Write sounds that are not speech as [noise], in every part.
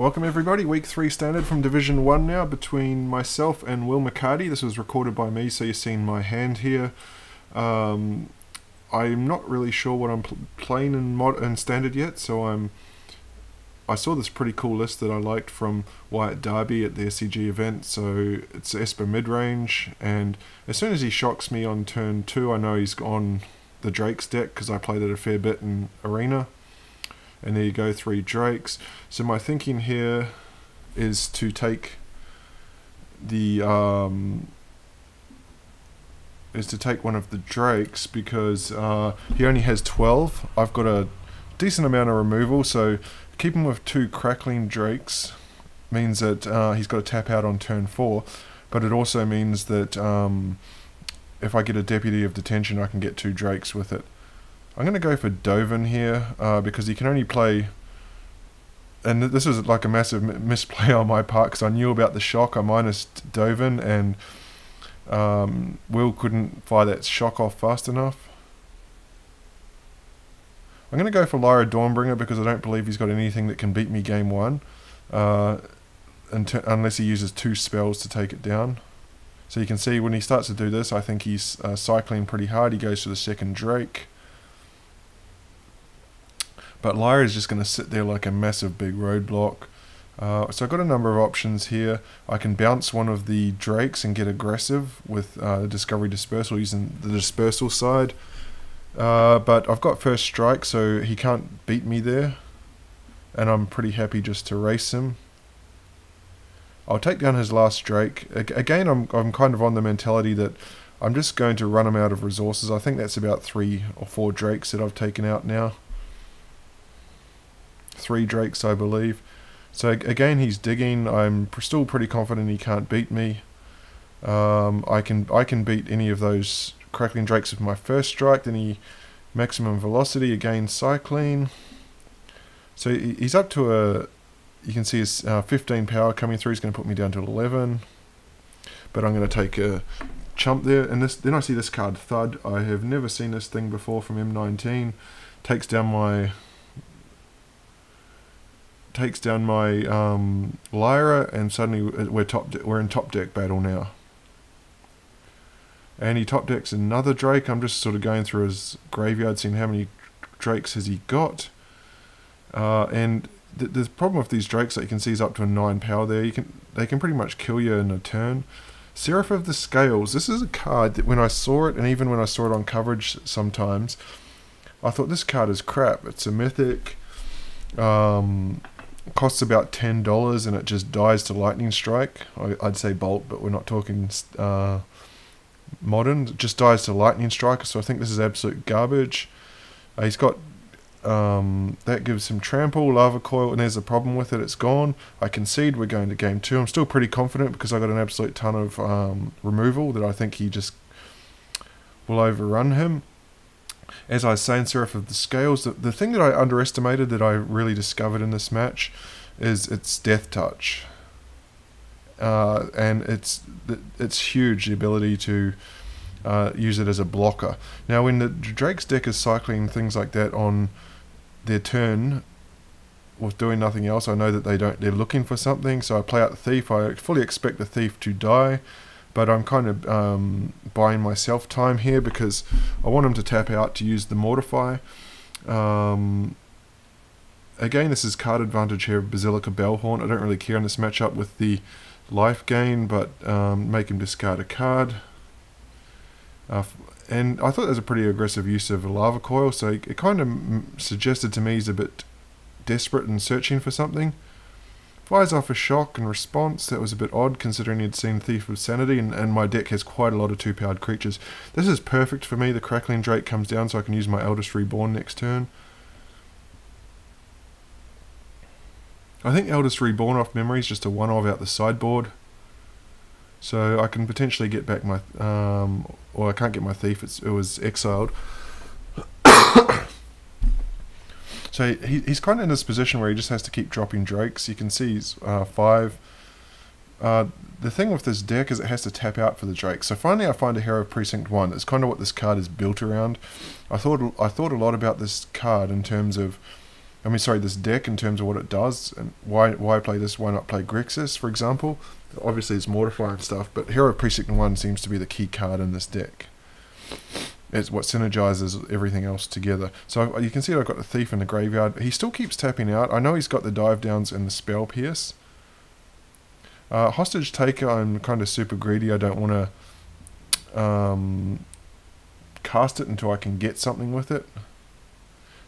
Welcome everybody, week 3 standard from Division 1 now between myself and Will McCarty. This was recorded by me so you're seeing my hand here. Um, I'm not really sure what I'm pl playing in mod and standard yet, so I'm I saw this pretty cool list that I liked from Wyatt Darby at the SCG event. So it's Esper mid range, and as soon as he shocks me on turn two, I know he's on the Drakes deck because I played it a fair bit in Arena. And there you go, three Drakes. So my thinking here is to take the um, is to take one of the Drakes because uh, he only has 12. I've got a decent amount of removal, so keeping with two Crackling Drakes means that uh, he's got to tap out on turn four, but it also means that um, if I get a Deputy of Detention, I can get two Drakes with it. I'm going to go for Dovin here uh, because he can only play. And this is like a massive misplay [laughs] on my part because I knew about the shock. I minus Dovin and um, Will couldn't fire that shock off fast enough. I'm going to go for Lyra Dawnbringer because I don't believe he's got anything that can beat me game one. Uh, unless he uses two spells to take it down. So you can see when he starts to do this, I think he's uh, cycling pretty hard. He goes for the second Drake. But Lyra is just going to sit there like a massive big roadblock. Uh, so I've got a number of options here. I can bounce one of the Drakes and get aggressive with uh, Discovery Dispersal using the Dispersal side. Uh, but I've got first strike, so he can't beat me there. And I'm pretty happy just to race him. I'll take down his last Drake. Again, I'm, I'm kind of on the mentality that I'm just going to run him out of resources. I think that's about three or four Drakes that I've taken out now. Three Drakes, I believe. So again, he's digging. I'm still pretty confident he can't beat me. Um, I can I can beat any of those Crackling Drakes with my first strike, then he Maximize Velocity, again cycling. So he's up to a, you can see his uh, 15 power coming through, he's going to put me down to 11. But I'm going to take a chump there, and this then I see this card, Thud. I have never seen this thing before from M19. Takes down my takes down my um, Lyra, and suddenly we're top we're in top deck battle now and he top decks another Drake. I'm just sort of going through his graveyard, seeing how many Drakes has he got. Uh, and th the problem with these Drakes that you can see is up to a 9 power there. You can They can pretty much kill you in a turn. Seraph of the Scales. This is a card that when I saw it, and even when I saw it on coverage sometimes, I thought this card is crap. It's a mythic. Um, costs about $10 and it just dies to Lightning Strike. I, would say Bolt, but we're not talking... Uh, modern. just dies to lightning striker, so I think this is absolute garbage. Uh, he's got um, that gives him trample, lava coil, and there's a problem with it. It's gone. I concede we're going to game two. I'm still pretty confident because I got an absolute ton of um, removal that I think he just will overrun him. As I was saying, Seraph of the Scales, the, the thing that I underestimated that I really discovered in this match is its death touch uh, and it's it's huge the ability to uh, use it as a blocker. Now, when the Drake's deck is cycling things like that on their turn with doing nothing else, I know that they don't. They're looking for something, so I play out the thief. I fully expect the thief to die, but I'm kind of um, buying myself time here because I want him to tap out to use the mortify. Um, again, this is card advantage here Basilica Bellhaunt. I don't really care in this matchup with the life gain, but um, make him discard a card. Uh, and I thought that was a pretty aggressive use of a lava coil, so it kind of suggested to me he's a bit desperate and searching for something. Fires off a shock and response, that was a bit odd considering he'd seen Thief of Sanity and, and my deck has quite a lot of 2-powered creatures. This is perfect for me, the Crackling Drake comes down so I can use my Eldest Reborn next turn. I think Eldest Reborn off memory is just a one of out the sideboard. So I can potentially get back my, um, or I can't get my thief. It's, it was exiled. [coughs] [coughs] so he, he's kind of in this position where he just has to keep dropping drakes. You can see he's uh, five. Uh, the thing with this deck is it has to tap out for the drake. So finally, I find a hero of precinct one. That's kind of what this card is built around. I thought I thought a lot about this card in terms of I mean, sorry, this deck in terms of what it does and why why play this? Why not play Grixis, for example? Obviously, it's mortify and stuff, but Hero Precinct One seems to be the key card in this deck. It's what synergizes everything else together. So you can see I've got the Thief in the graveyard. He still keeps tapping out. I know he's got the dive downs and the spell pierce. Uh, hostage taker, I'm kind of super greedy. I don't want to um, cast it until I can get something with it.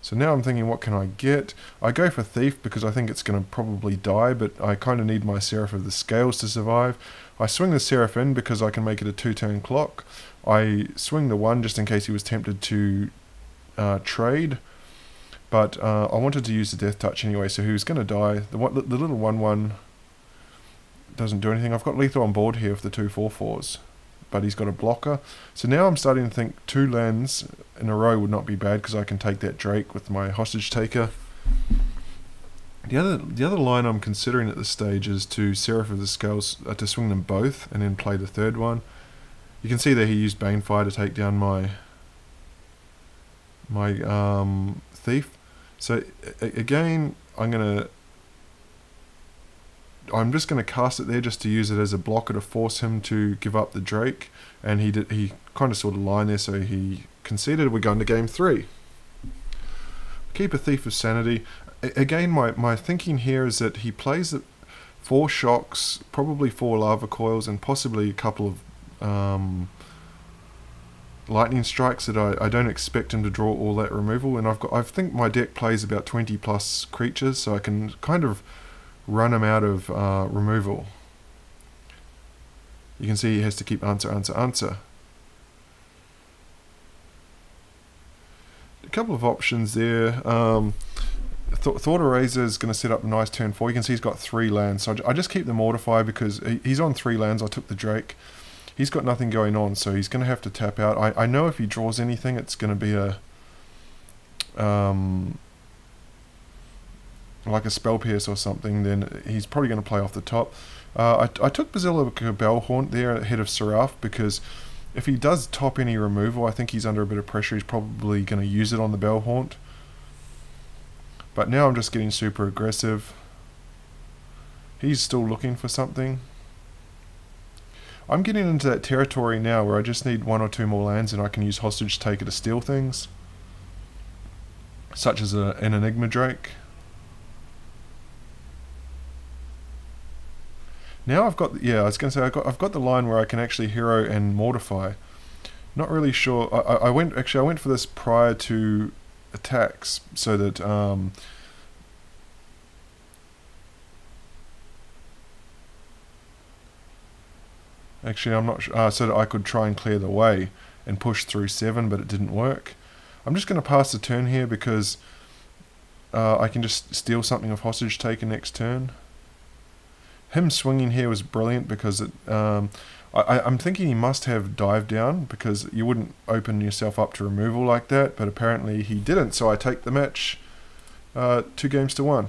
So now I'm thinking, what can I get? I go for Thief because I think it's going to probably die, but I kind of need my Seraph of the Scales to survive. I swing the Seraph in because I can make it a two-turn clock. I swing the one just in case he was tempted to uh, trade, but uh, I wanted to use the Death Touch anyway, so he was going to die. The, the little 1-1 doesn't do anything. I've got lethal on board here with the two 4-4s but he's got a blocker. So now I'm starting to think two lands in a row would not be bad because I can take that Drake with my hostage taker. The other the other line I'm considering at this stage is to Seraph of the Scales uh, to swing them both and then play the third one. You can see that he used Banefire to take down my my um, thief. So again, I'm gonna I'm just going to cast it there just to use it as a blocker to force him to give up the Drake. And he did. He kind of sort of line there, so he conceded. We're going to game three. Keep a Thief of Sanity. A again, my, my thinking here is that he plays four shocks, probably four lava coils, and possibly a couple of um, lightning strikes that I, I don't expect him to draw all that removal. And I've got I think my deck plays about 20 plus creatures, so I can kind of run him out of uh, removal. You can see he has to keep answer, answer, answer. A couple of options there. Um, Th Thought Erasure is going to set up a nice turn four. You can see he's got three lands. So I just keep the Mortify because he's on three lands. I took the Drake. He's got nothing going on, so he's going to have to tap out. I, I know if he draws anything, it's going to be a... Um, like a spell pierce or something, then he's probably going to play off the top. Uh, I, I took Basilica Bellhaunt there ahead of Seraph because if he does top any removal, I think he's under a bit of pressure. He's probably going to use it on the Bellhaunt. But now I'm just getting super aggressive. He's still looking for something. I'm getting into that territory now where I just need one or two more lands and I can use Hostage Taker to steal things. Such as a, an Enigma Drake. Now I've got, yeah, I was going to say, I've got, I've got the line where I can actually hero and mortify. Not really sure. I, I went, actually, I went for this prior to attacks so that, um, Actually, I'm not sure. Uh, so that I could try and clear the way and push through 7, but it didn't work. I'm just going to pass the turn here because uh, I can just steal something of hostage taker next turn him swinging here was brilliant because it, um, I, I'm thinking he must have dive down because you wouldn't open yourself up to removal like that, but apparently he didn't. So I take the match uh, two games to one.